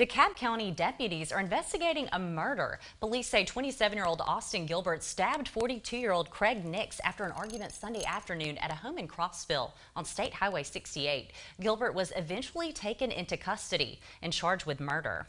DeKalb County deputies are investigating a murder. Police say 27-year-old Austin Gilbert stabbed 42-year-old Craig Nicks after an argument Sunday afternoon at a home in Crossville on State Highway 68. Gilbert was eventually taken into custody and charged with murder.